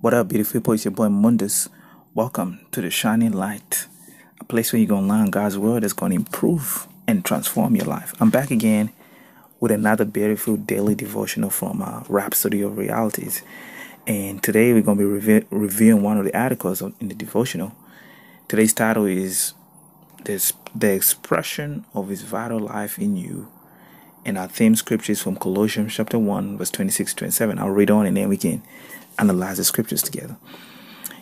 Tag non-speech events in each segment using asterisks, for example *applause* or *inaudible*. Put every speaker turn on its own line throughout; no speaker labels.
What up, beautiful people? It's your boy Mundus. Welcome to the Shining Light, a place where you're going to learn God's Word that's going to improve and transform your life. I'm back again with another beautiful daily devotional from uh, Rhapsody of Realities. And today we're going to be revi- reviewing one of the articles in the devotional. Today's title is this, The Expression of His Vital Life in You. And our theme scripture is from Colossians chapter 1, verse 26 27. I'll read on and then we can analyze the scriptures together.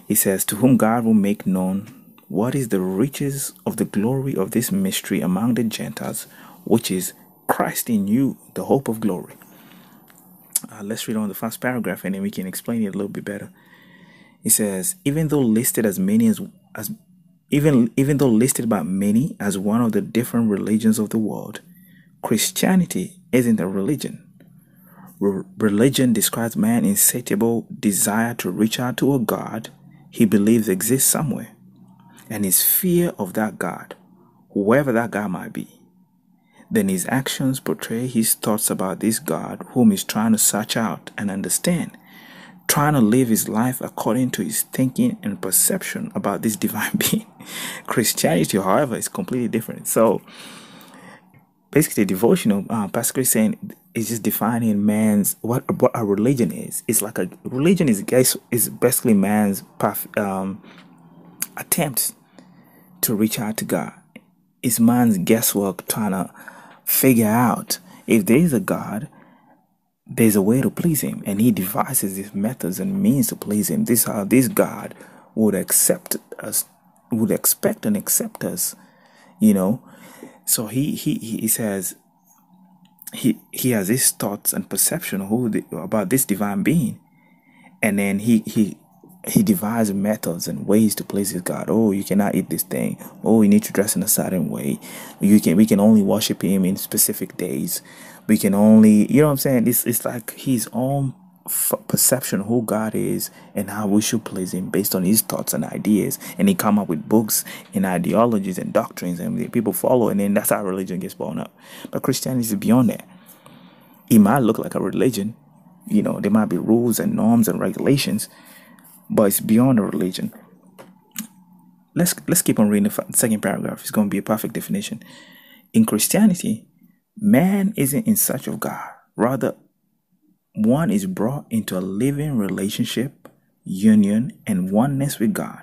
He says, To whom God will make known what is the riches of the glory of this mystery among the Gentiles, which is Christ in you, the hope of glory. Uh, let's read on the first paragraph and then we can explain it a little bit better. He says, even though listed as many as, as even even though listed by many as one of the different religions of the world, Christianity isn't a religion. Religion describes man's insatiable desire to reach out to a God he believes exists somewhere, and his fear of that God, whoever that God might be. Then his actions portray his thoughts about this God whom he's trying to search out and understand, trying to live his life according to his thinking and perception about this *laughs* divine being. Christianity, however, is completely different. So, basically, devotional, uh, Pastor is saying is just defining man's what what a religion is. It's like a religion is is basically man's path, um, attempt to reach out to God. It's man's guesswork trying to figure out if there is a God, there's a way to please Him, and He devises these methods and means to please Him. This how this God would accept us, would expect and accept us, you know. So He He He says he he has his thoughts and perception who the, about this divine being, and then he he he devises methods and ways to please his God. Oh, you cannot eat this thing. Oh, you need to dress in a certain way. You can we can only worship him in specific days. We can only you know what I'm saying. It's it's like his own perception of who God is and how we should please Him based on His thoughts and ideas. And He come up with books and ideologies and doctrines, and people follow, and then that's how religion gets born up. But Christianity is beyond that. It might look like a religion, you know, there might be rules and norms and regulations, but it's beyond a religion. Let's let's keep on reading the second paragraph. It's going to be a perfect definition. In Christianity, man isn't in search of God. Rather, one is brought into a living relationship, union, and oneness with God.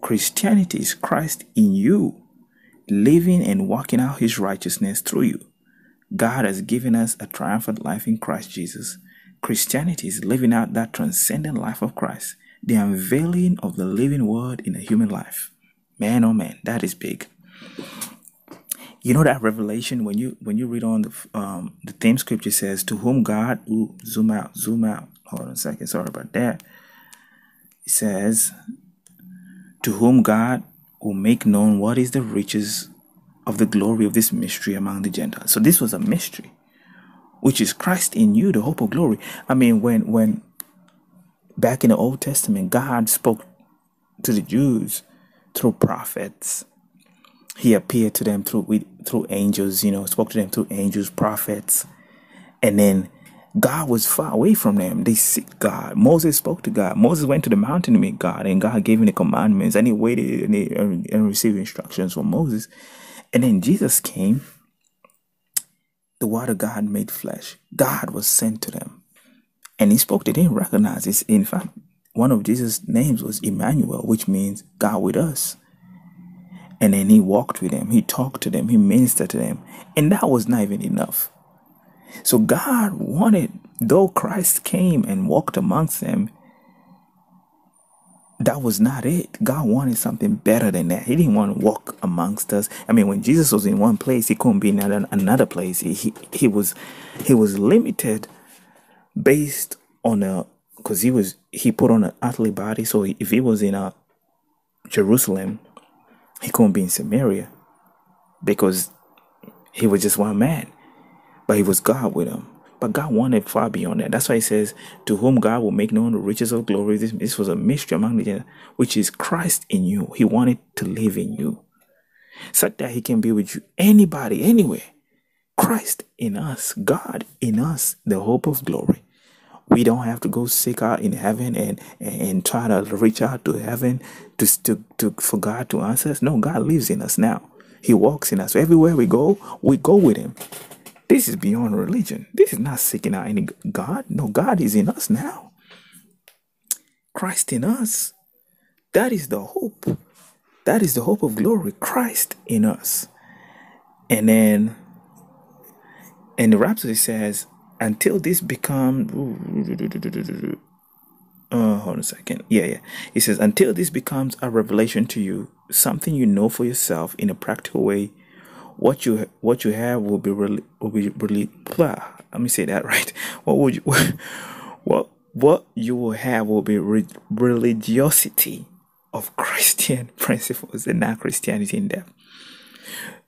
Christianity is Christ in you, living and walking out his righteousness through you. God has given us a triumphant life in Christ Jesus. Christianity is living out that transcendent life of Christ, the unveiling of the living word in a human life. Man, oh man, that is big you know that revelation when you when you read on the um the theme scripture says to whom god ooh, zoom out zoom out hold on a second sorry about that it says to whom god will make known what is the riches of the glory of this mystery among the gentiles so this was a mystery which is christ in you the hope of glory i mean when when back in the old testament god spoke to the jews through prophets he appeared to them through through angels, you know, spoke to them through angels, prophets, and then God was far away from them. They seek God. Moses spoke to God. Moses went to the mountain to meet God, and God gave him the commandments, and he waited and, he, and received instructions from Moses. And then Jesus came. The word of God made flesh. God was sent to them, and he spoke. They didn't recognize this. In fact, one of Jesus' names was Emmanuel, which means God with us. And then he walked with them, he talked to them, he ministered to them. And that was not even enough. So God wanted, though Christ came and walked amongst them, that was not it. God wanted something better than that. He didn't want to walk amongst us. I mean, when Jesus was in one place, he couldn't be in another place. He, he, he was he was limited based on a because he was he put on an earthly body. So if he was in a Jerusalem, he couldn't be in Samaria because he was just one man. But he was God with him. But God wanted far beyond that. That's why he says, To whom God will make known the riches of glory. This, this was a mystery among the Gentiles, which is Christ in you. He wanted to live in you. So that he can be with you, anybody, anywhere. Christ in us, God in us, the hope of glory. We don't have to go seek out in heaven and, and try to reach out to heaven to, to, to for God to answer us. No, God lives in us now. He walks in us. Everywhere we go, we go with Him. This is beyond religion. This is not seeking out any God. No, God is in us now. Christ in us. That is the hope. That is the hope of glory. Christ in us. And then, and the Rhapsody says, until this becomes uh, hold on a second. Yeah, yeah. He says, until this becomes a revelation to you, something you know for yourself in a practical way, what you what you have will be really will be really. Blah. Let me say that *laughs* right. What would you *laughs* what what you will have will be re- religiosity of Christian *laughs* principles and not Christianity in depth.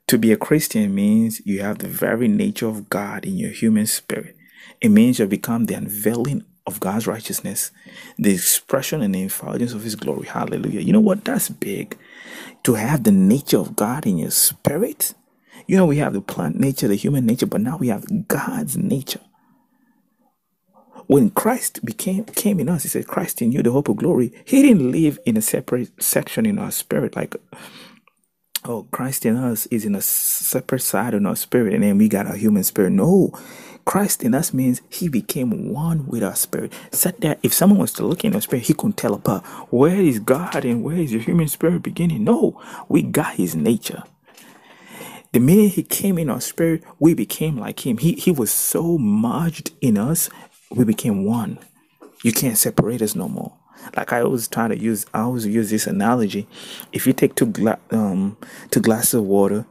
To be a Christian means you have the very nature of God in your human spirit. It means you become the unveiling of God's righteousness, the expression and the effulgence of His glory. Hallelujah. You know what? That's big. To have the nature of God in your spirit. You know, we have the plant nature, the human nature, but now we have God's nature. When Christ became came in us, he said, Christ in you, the hope of glory. He didn't live in a separate section in our spirit, like oh, Christ in us is in a separate side in our spirit, and then we got our human spirit. No, Christ in us means he became one with our spirit. Said that if someone was to look in our spirit, he couldn't tell apart where is God and where is your human spirit beginning. No, we got his nature. The minute he came in our spirit, we became like him. He, he was so merged in us, we became one. You can't separate us no more. Like I always try to use, I always use this analogy. If you take two, gla- um, two glasses of water,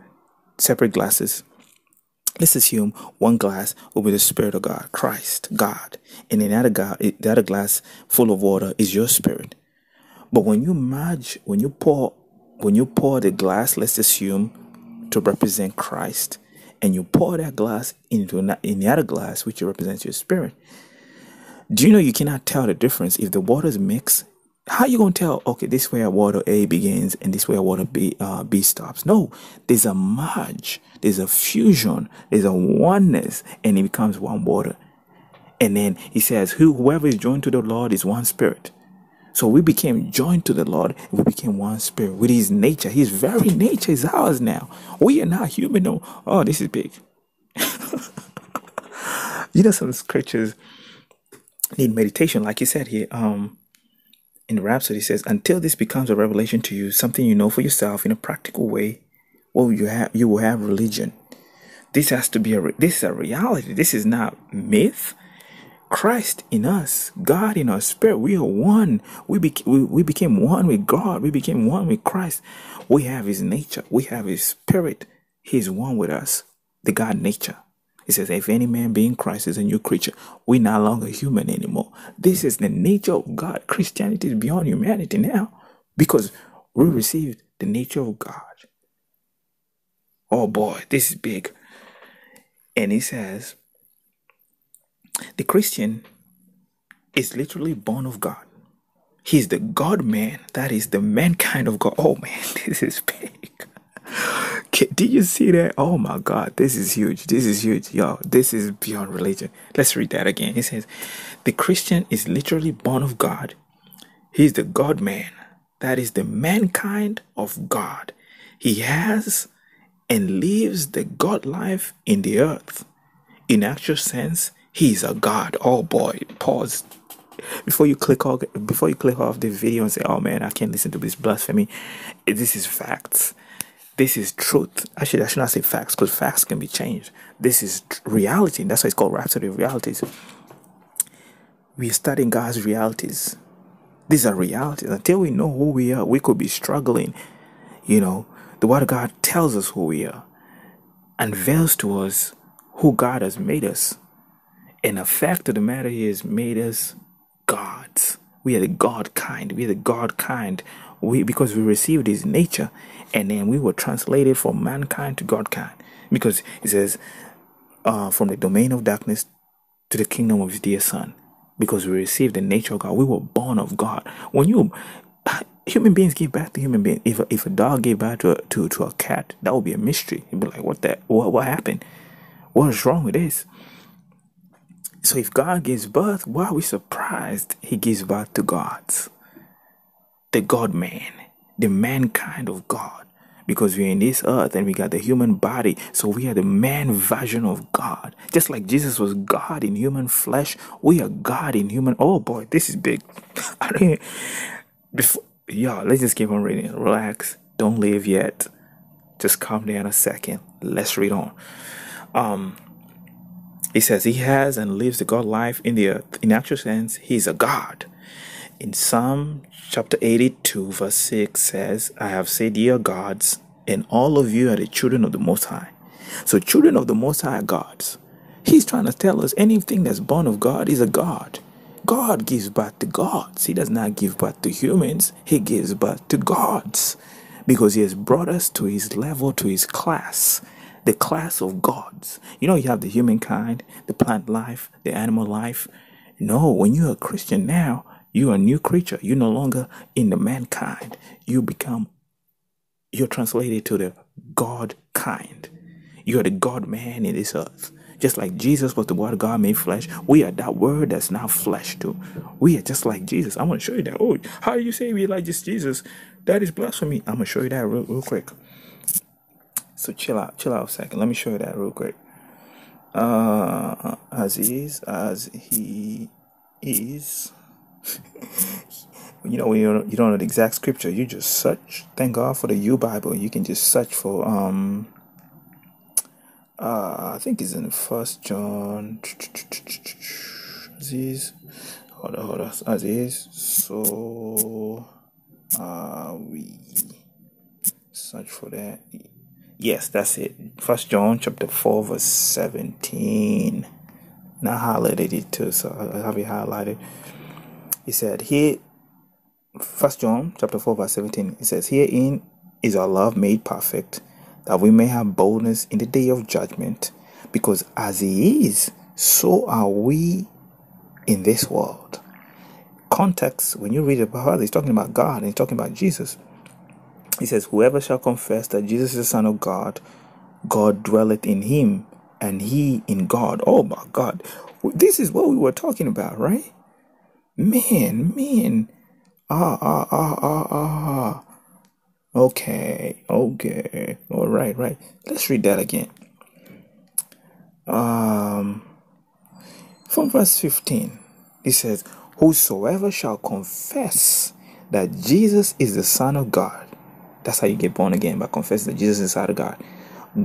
separate glasses, let's assume one glass will be the Spirit of God, Christ, God, and the other, God, the other glass full of water is your spirit. But when you merge, when you pour, when you pour the glass, let's assume to represent Christ, and you pour that glass into in the other glass, which represents your spirit. Do you know you cannot tell the difference? If the waters mix how are you gonna tell okay this where water a begins and this where water b uh, b stops? No there's a merge there's a fusion there's a oneness and it becomes one water. And then he says whoever is joined to the lord is one spirit so we became joined to the lord we became one spirit with his nature his very nature is ours now we are not human no oh this is big *laughs* you know some scriptures need meditation like he said here um in the Rhapsody he says, until this becomes a revelation to you, something you know for yourself in a practical way, well, you have you will have religion. This has to be a this is a reality. This is not myth. Christ in us, God in our spirit, we are one. We, we, we became one with God. We became one with Christ. We have His nature. We have His spirit. He's one with us, the God nature. He says, if any man be in Christ is a new creature, we're no longer human anymore. This is the nature of God. Christianity is beyond humanity now because we received the nature of God. Oh boy, this is big. And he says, the Christian is literally born of God. He's the God man. That is the mankind of God. Oh man, *laughs* this is big. Did you see that? Oh my God, this is huge. This is huge. Yo, this is beyond religion. Let's read that again. It says, The Christian is literally born of God. He's the God man. That is the mankind of God. He has and lives the God life in the earth. In actual sense, he's a God. Oh boy, pause. Before you click off before you click off the video and say, Oh man, I can't listen to this blasphemy. Eh, this is facts this is truth. Actually, I should not say facts because facts can be changed. This is reality. And That's why it's called Rhapsody of Realities. We are studying God's realities. These are realities. Until we know who we are, we could be struggling. You know, the Word of God tells us who we are, unveils to us who God has made us. And the fact of the matter is, made us gods. We are the God kind. We are the God kind. We because we received His nature, and then we were translated from mankind to God kind. Because it says, uh, from the domain of darkness to the kingdom of his dear son. Because we received the nature of God. We were born of God. When you *sighs* human beings give back to human beings. If a, if a dog gave back to a, to to a cat, that would be a mystery. You'd be like, what that? What what happened? What is wrong with this? So if God gives birth, why are we surprised he gives birth to gods? The God man, the mankind of God. Because we're in this earth and we got the human body, so we are the man version of God. Just like Jesus was God in human flesh, we are God in human. Oh boy, this is big. *laughs* Before, y'all, let's just keep on reading. Relax. Don't leave yet. Just calm down a second. Let's read on. Um, he says he has and lives the God life in the earth. In actual sense, he is a God. In Psalm chapter 82, verse 6 says, I have said, Ye are gods, and all of you are the children of the Most High. So, children of the Most High are gods. He's trying to tell us anything that's born of God is a God. God gives birth to gods. He does not give birth to humans, He gives birth to gods because He has brought us to His level, to His class the class of gods. You know, you have the humankind, the plant life, the animal life. No, when you're a Christian now, you're a new creature. You're no longer in the mankind. You become, you're translated to the God kind. You're the God man in this earth. Just like Jesus was the word God made flesh, we are that word that's now flesh too. We are just like Jesus. I'm going to show you that. Oh, how you say we like just Jesus? That is blasphemy. I'm going to show you that real, real quick. So chill out, chill out a second. Let me show you that real quick. Uh, as he is, as he is. *laughs* you know, when you don't, you don't know the exact scripture, you just search. Thank God for the U Bible. You can just search for um. Uh, I think it's in First John. Aziz, hold on, hold on, Aziz. So, uh, we search for that. Yes, that's it. First John chapter 4 verse 17. And I highlighted it too, so I have it highlighted. He said, Here First John chapter 4 verse 17. It says, Herein is our love made perfect, that we may have boldness in the day of judgment, because as he is, so are we in this world. Context, when you read about he's talking about God and he's talking about Jesus. He says, Whoever shall confess that Jesus is the Son of God, God dwelleth in him, and he in God. Oh my God. This is what we were talking about, right? Man, man. Ah, ah, ah, ah, ah. Okay, okay. All right, right. Let's read that again. Um, from verse 15, he says, Whosoever shall confess that Jesus is the Son of God, that's how you get born again by confessing that Jesus is inside of God.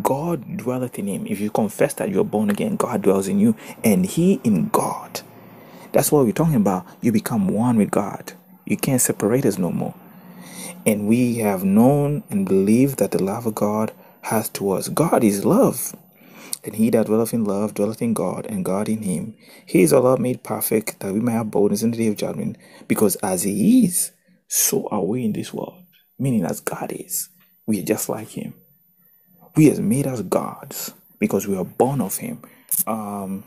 God dwelleth in him. If you confess that you're born again, God dwells in you and he in God. That's what we're talking about. You become one with God. You can't separate us no more. And we have known and believed that the love of God has towards God is love. And he that dwelleth in love dwelleth in God, and God in him. He is our love made perfect, that we may have boldness in the day of judgment. Because as he is, so are we in this world meaning as God is. We are just like Him. We has made us gods because we are born of Him. Um,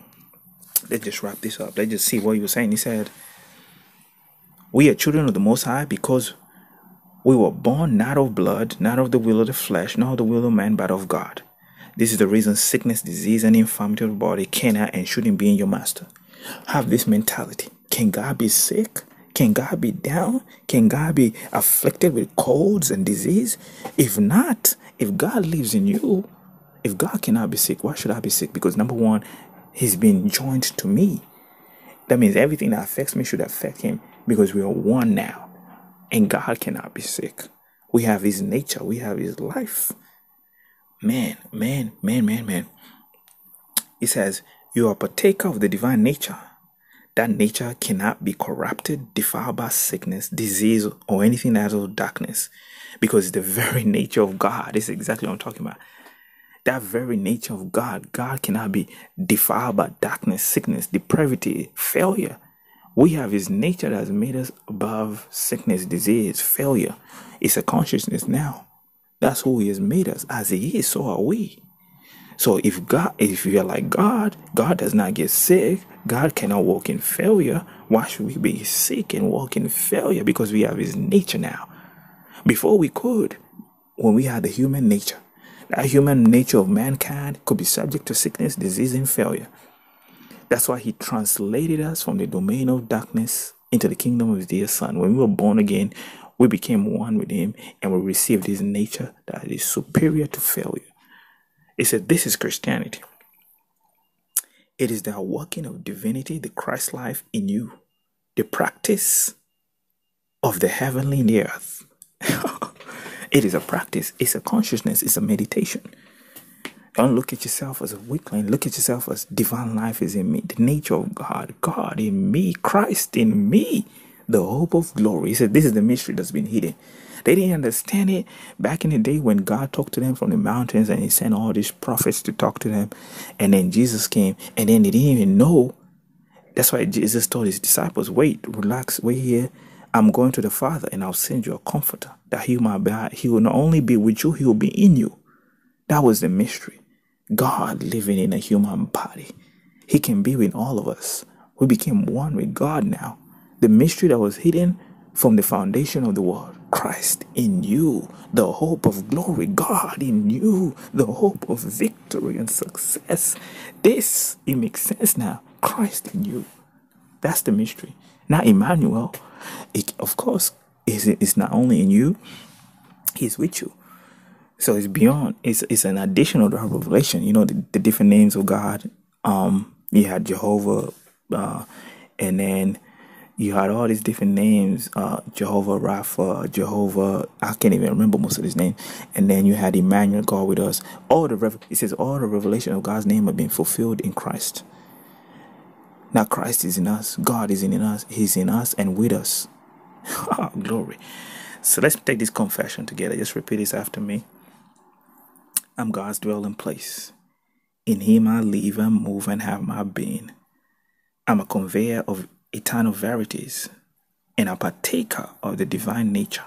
let's just wrap this up. Let's just see what he was saying. He said, We are children of the Most High because we were born not of blood, not of the will of the flesh, nor of the will of man, but of God. This is the reason sickness, disease, and infirmity of the body cannot and shouldn't be in your master. Have this mentality. Can God be sick? Can God be down? Can God be afflicted with colds and disease? If not, if God lives in you, if God cannot be sick, why should I be sick? Because number one, He's been joined to me. That means everything that affects me should affect Him because we are one now. And God cannot be sick. We have His nature, we have His life. Man, man, man, man, man. He says, You are a partaker of the divine nature that nature cannot be corrupted, defiled by sickness, disease, or anything out of darkness, because the very nature of God is exactly what I'm talking about. That very nature of God, God cannot be defiled by darkness, sickness, depravity, failure. We have His nature that has made us above sickness, disease, failure. It's a consciousness now. That's who He has made us. As He is, so are we. So if God, if you're like God, God does not get sick. God cannot walk in failure. Why should we be sick and walk in failure? Because we have His nature now. Before we could, when we had the human nature, that human nature of mankind could be subject to sickness, disease, and failure. That's why he translated us from the domain of darkness into the kingdom of his dear son. When we were born again, we became one with him and we received his nature that is superior to failure. He said, This is Christianity. It is the working of divinity, the Christ life in you, the practice of the heavenly in the earth. *laughs* it is a practice, it's a consciousness, it's a meditation. Don't look at yourself as a weakling. Look at yourself as divine life is in me, the nature of God, God in me, Christ in me, the hope of glory. He said, This is the mystery that's been hidden. They didn't understand it back in the day when God talked to them from the mountains and He sent all these prophets to talk to them. And then Jesus came, and then they didn't even know. That's why Jesus told His disciples, Wait, relax, wait here. I'm going to the Father, and I'll send you a comforter that He might be, He will not only be with you, He will be in you. That was the mystery. God living in a human body. He can be with all of us. We became one with God now. The mystery that was hidden from the foundation of the world. Christ in you, the hope of glory. God in you, the hope of victory and success. This, it makes sense now. Christ in you. That's the mystery. Now, Emmanuel, it, of course, is, is not only in you, he's with you. So it's beyond. It's it's an additional revelation. You know the, the different names of God. Um, you had Jehovah, uh, and then you had all these different names. Uh, Jehovah Rapha, Jehovah. I can't even remember most of his names. And then you had Emmanuel, God with us. All the rev- it says all the revelation of God's name have been fulfilled in Christ. Now Christ is in us. God is in us. He's in us and with us. *laughs* Glory. So let's take this confession together. Just repeat this after me. I'm God's dwelling place. In Him I live and move and have my being. I'm a conveyor of eternal verities and a partaker of the divine nature.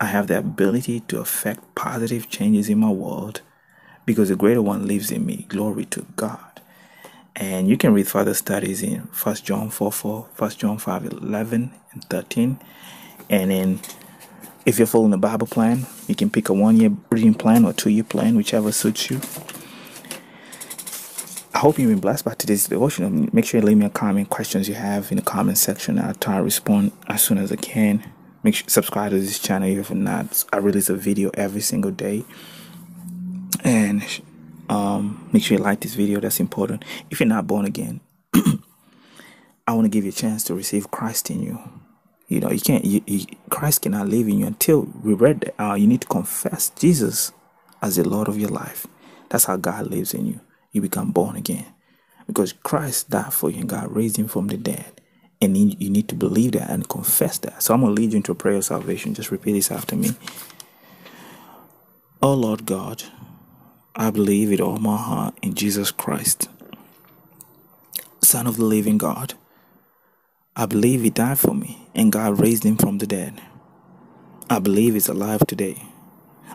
I have the ability to affect positive changes in my world because the greater one lives in me. Glory to God. And you can read further studies in 1 John 4 4, 1 John 5 11 and 13. And then if you're following the Bible plan, you can pick a one year reading plan or two year plan, whichever suits you. Hope you've been blessed by today's devotion. Make sure you leave me a comment, questions you have in the comment section. I'll try to respond as soon as I can. Make sure subscribe to this channel if not. I release a video every single day. And um, make sure you like this video. That's important. If you're not born again, *clears throat* I want to give you a chance to receive Christ in you. You know, you can't. You, you, Christ cannot live in you until we read that. Uh, you need to confess Jesus as the Lord of your life. That's how God lives in you. You become born again because Christ died for you and God raised him from the dead. And you need to believe that and confess that. So I'm going to lead you into a prayer of salvation. Just repeat this after me. Oh Lord God, I believe with all my heart in Jesus Christ, Son of the living God. I believe he died for me and God raised him from the dead. I believe he's alive today.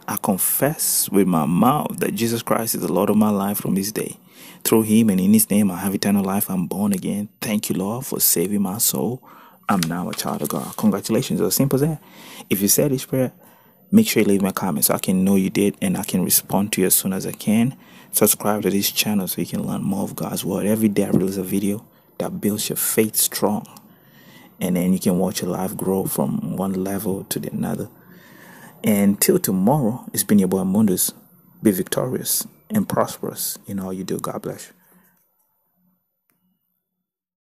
I confess with my mouth that Jesus Christ is the Lord of my life from this day. Through him and in his name I have eternal life. I'm born again. Thank you, Lord, for saving my soul. I'm now a child of God. Congratulations. As simple as that. If you said this prayer, make sure you leave me a comment so I can know you did and I can respond to you as soon as I can. Subscribe to this channel so you can learn more of God's word. Every day I release a video that builds your faith strong and then you can watch your life grow from one level to the another. And till tomorrow, it's been your boy Mundus. Be victorious and prosperous in all you do. God bless you.